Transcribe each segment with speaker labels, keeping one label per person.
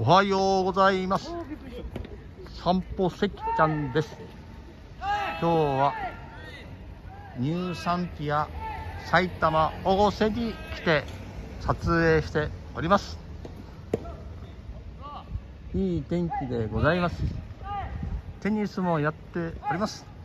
Speaker 1: おはようございます。散歩関ちゃんです。今日は乳産地や埼玉越瀬に来て撮影しております。いい天気でございます。テニスもやっております。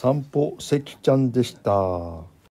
Speaker 1: 散歩関ちゃんでした。